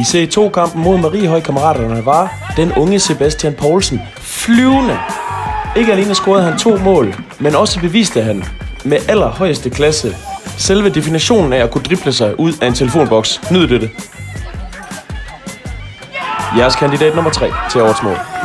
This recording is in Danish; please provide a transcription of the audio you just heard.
I C2-kampen mod Mariehøj Kammeraterne var den unge Sebastian Poulsen flyvende. Ikke alene scorede han to mål, men også beviste han med allerhøjeste klasse selve definitionen af at kunne drible sig ud af en telefonboks. Nyd det. Jeres kandidat nummer 3 til årets mål.